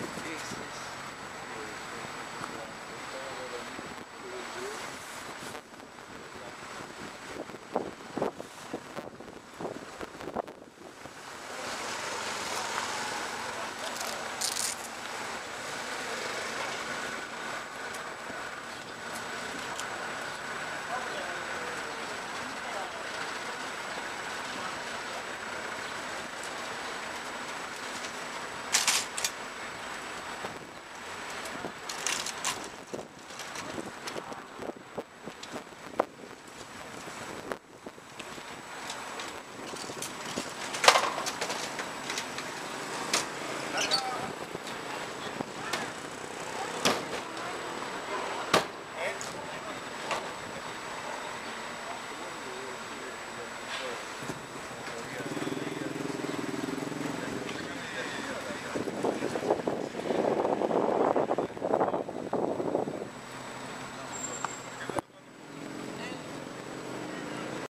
Jesus.